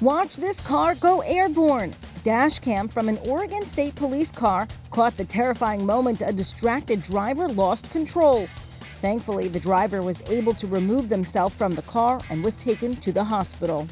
Watch this car go airborne. Dash cam from an Oregon State Police car caught the terrifying moment a distracted driver lost control. Thankfully, the driver was able to remove themselves from the car and was taken to the hospital.